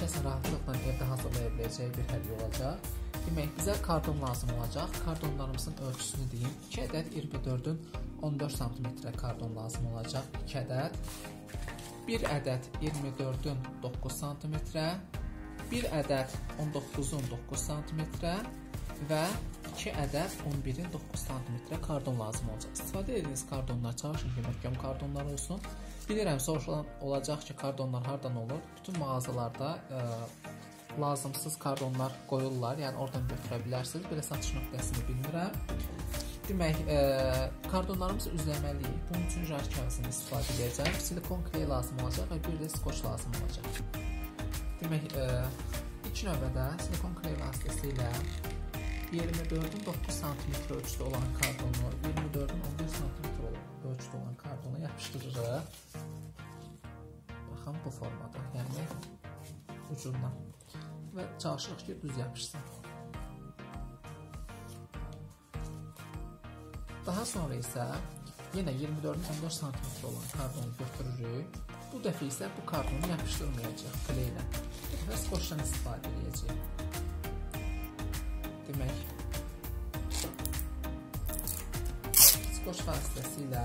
kəsin rahatlıqla evdə hazırlaya biləcəyi bir hədiyyə olacaq. Demək, bizə kardon lazım olacaq. Kardonlarımızın ölçüsünü deyim. 2 ədəd 24-ün 14 sm kardon lazım olacaq. 2 ədəd 1 ədəd 24-ün 9 sm, 1 ədəd 19-un 9 sm və 2 ədəd 11-in 9 sm kardon lazım olacaq. İstifadə etdiyiniz kardonlar çalışın ki, möhkəm kardonlar olsun. Bilirəm, soruşulan olacaq ki, kardonlar hardan olur? Bütün mağazalarda ə, e, lazımsız kardonlar qoyurlar, yəni oradan götürə bilərsiniz. Belə satış nöqtəsini bilmirəm. Demək, ə, e, kardonlarımız üzləməliyik. Bunun üçün jar kağızını istifadə edəcəm. Silikon kley lazım olacaq və bir də skoç lazım olacaq. Demək, ə, e, ilk növbədə silikon kley vasitəsilə 24-ün 9 sm ölçüdə olan kardonu 24-ün 11 sm ölçüdə olan kardona yapışdırırıq. Baxın bu formada, yəni ucundan və çalışırıq ki, düz yapışsın. Daha sonra isə yenə 24-ün 14 sm olan kardonu götürürük. Bu dəfə isə bu kardonu yapışdırmayacaq kleylə. Və skoçdan istifadə edəcəyik. demək skoç vasitəsilə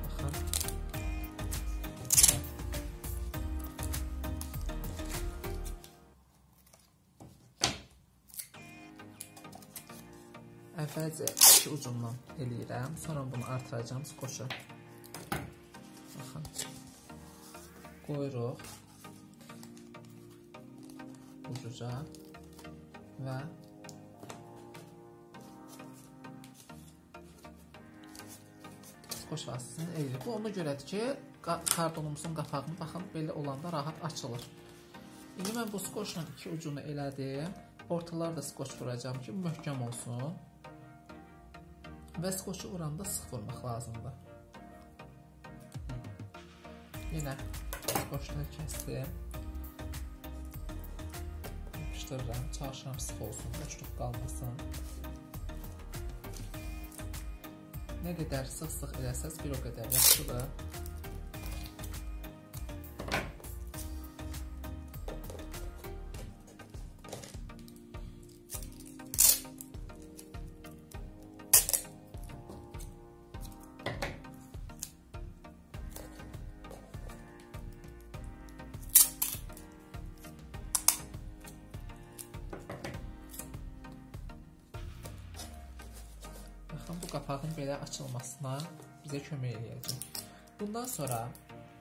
baxın əvvəlcə iki ucundan eləyirəm, sonra bunu artıracağım skoçu. Baxın. Qoyuruq. Ucuca və xoş vasitəsini eləyirik. Bu ona görədir ki, kardonumuzun qapağını baxın belə olanda rahat açılır. İndi mən bu skoçla iki ucunu elədim. Ortaları da skoç vuracağam ki, möhkəm olsun. Və skoçu vuranda sıx vurmaq lazımdır. Yenə skoçları kəsdim yapışdırıram. Çalışıram sıx olsun, boşluq qalmasın. Nə qədər sıx-sıx eləsəz, bir o qədər yaxşıdır. Qapağın belə açılmasına bizə kömək eləyəcək. Bundan sonra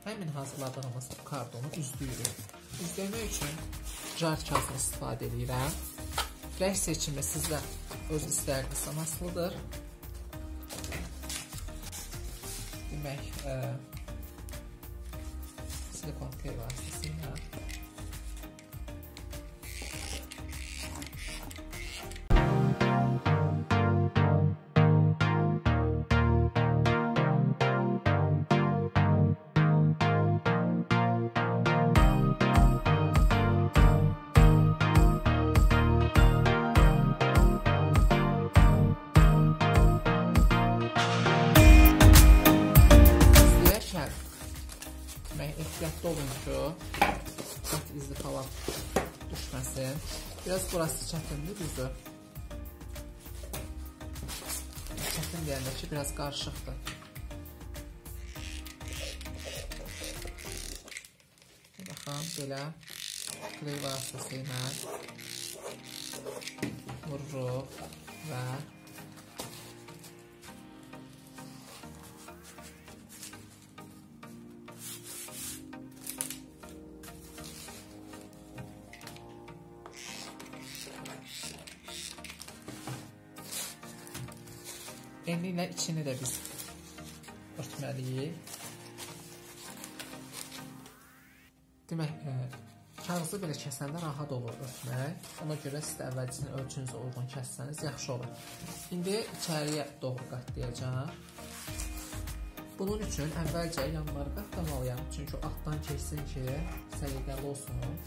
həmin hazırladığımız kardonu üzdürürük. Üzdürmək üçün jar kağızını istifadə edirəm. Rəng seçimi sizə öz istəyinizdən asılıdır. Demək, ə, silikon kley vasitəsilə ehtiyatlı olun ki, qat izi falan düşməsin. Biraz burası çətindir, düzdür. Çətin deyəndə ki, biraz qarışıqdır. Baxın, belə kley vasitəsi ilə vururuq və Enli ilə içini də biz örtməliyik. Demək, ə, e, kağızı belə kəsəndə rahat olur örtmək. Ona görə siz də əvvəlcədən ölçünüzə uyğun kəssəniz yaxşı olur. İndi içəriyə doğru qatlayacağam. Bunun üçün əvvəlcə yanları qatlamalıyam. Çünki altdan keçsin ki, səliqəli olsun.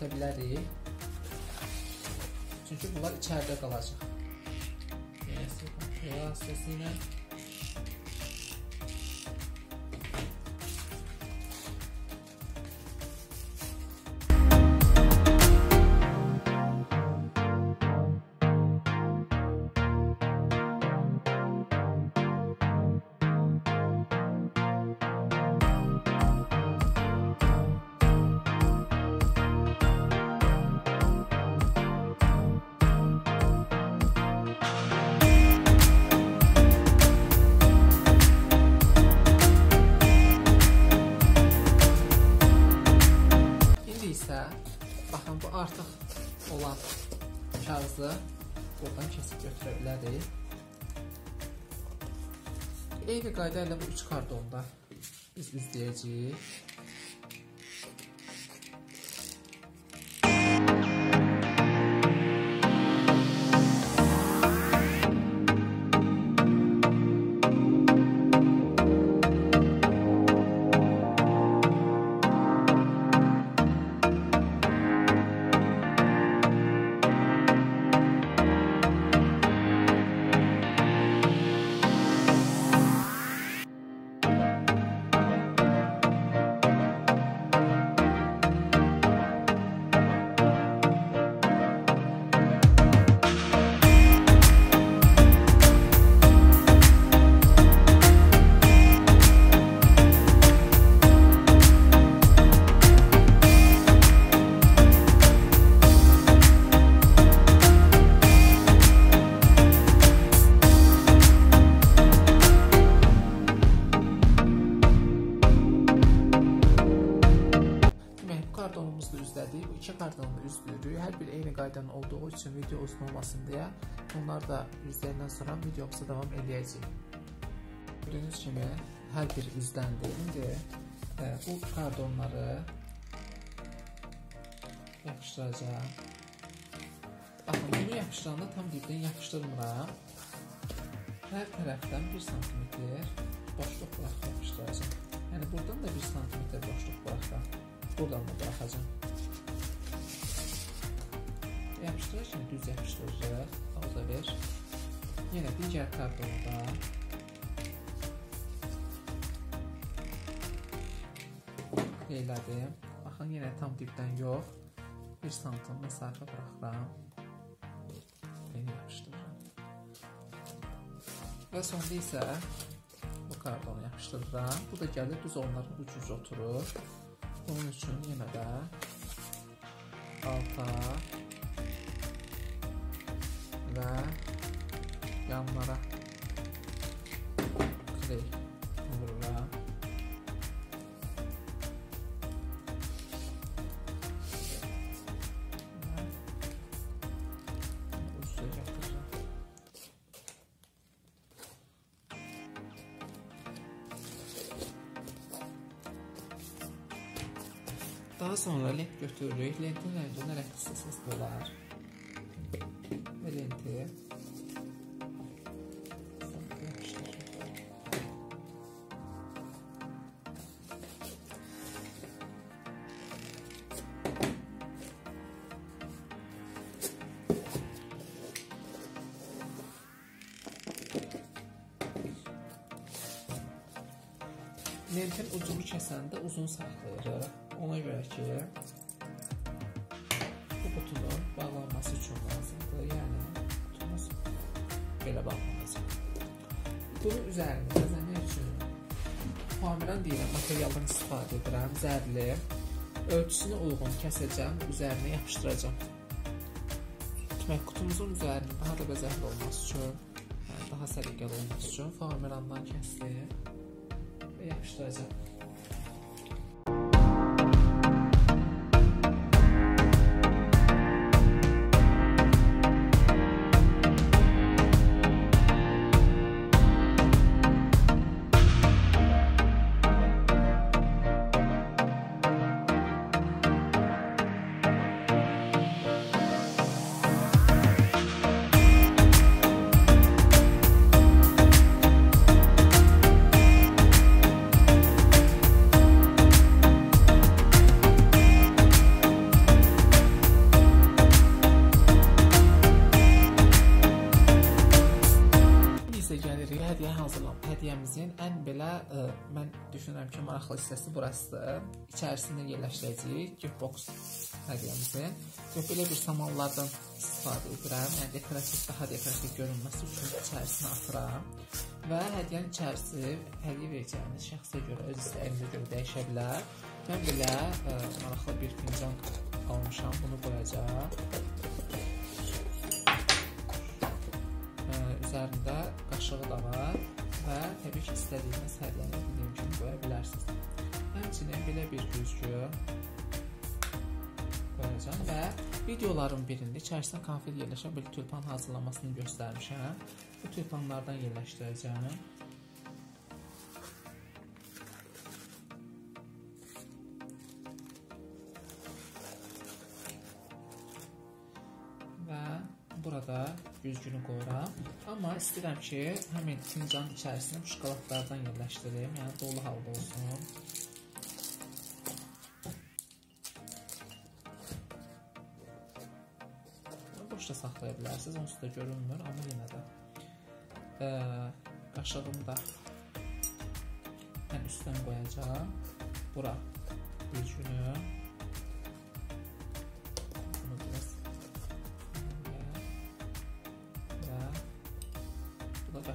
Rahat örtə bilərik. Çünki bunlar içəridə qalacaq. Yəni, vasitəsilə artıq Buğdaylarla bu üç kardonda biz üzleyeceğiz. Qaydanın olduğu üçün video uzun olmasın deyə bunlar da üzləyəndən sonra videomuza davam eləyəcəyik. Gördüyünüz kimi hər bir üzləndi. İndi e, bu kartonları yapışdıracağam. Baxın, bunu yapışdıranda tam dibdən yapışdırmıram. Hər tərəfdən 1 sm boşluq buraxıb yapışdıracağam. Yəni buradan da 1 sm boşluq buraxıram. Buradan da buraxacam. Yapışdırırkən düz yapışdırırıq. Pauza ver. Yenə digər kartonda elədim. Baxın, yenə tam dibdən yox. 1 santim məsafə buraxıram. Yeni yapışdırıram. Və sonda isə bu kartonu yapışdırıram. Bu da gəlir düz onların ucu oturur. Bunun üçün yenə də alta və yanlara kley vururam. Daha sonra lent götürürük. Lentin rəngi nə rəng istəsəz olar. Və lenti Lentin ucunu kəsəndə uzun saxlayırıq. Ona görə ki, Bunun üzərini bəzəmək üçün Pomiran deyilən materialdan istifadə edirəm. Zərli. Ölçüsünə uyğun kəsəcəm, üzərinə yapışdıracam. Demək, qutumuzun üzərinin daha da bəzəkli olması üçün, yəni daha səliqəli olması üçün Pomirandan kəsdim ve yapıştıracağım. Düşünürəm ki, maraqlı hissəsi burasıdır. İçərisində yerləşdirəcəyik giftbox hədiyyəmizin. Və belə bir samanlardan istifadə edirəm. Yəni dekorativ daha dekorativ görünməsi üçün içərisinə atıram. Və hədiyyənin içərisi hədiyyə verəcəyiniz şəxsə görə, öz istəyinizə görə dəyişə bilər. Mən belə ə, maraqlı bir fincan almışam, bunu qoyacağam. üzərində qaşığı da var və təbii ki, istədiyiniz hədiyyəni dediyim kimi qoya bilərsiniz. Həmçinin belə bir güzgü qoyacağam və videoların birində içərisinə konfet yerləşən bir tulpan hazırlamasını göstərmişəm. Bu tulpanlardan yerləşdirəcəm. Burada güzgünü qoyuram. Amma istəyirəm ki, həmin fincanın içərisinə bu şokoladlardan yerləşdirim. Yəni dolu halda olsun. Boşda saxlaya bilərsiniz. Onsuz da görünmür, amma yenə də ə, qaşığımı da mən üstdən qoyacağam. Bura güzgünü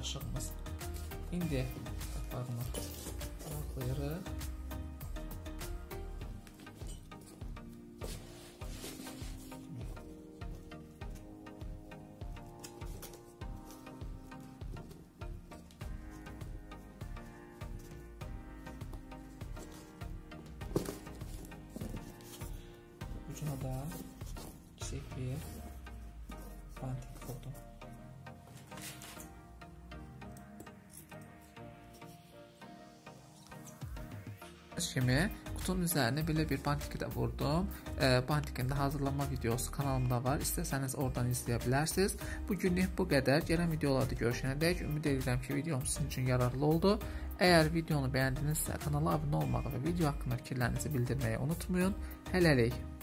da qaşığımız. İndi qapağını kimi qutunun üzərinə belə bir bantiki də vurdum. E, bantikin də hazırlanma videosu kanalımda var. İstəsəniz oradan izləyə bilərsiniz. Bu günlük bu qədər. Gələn videolarda görüşənədək ümid edirəm ki, videom sizin üçün yararlı oldu. Əgər videonu bəyəndinizsə, kanala abunə olmağı və video haqqında fikirlərinizi bildirməyi unutmayın. Hələlik.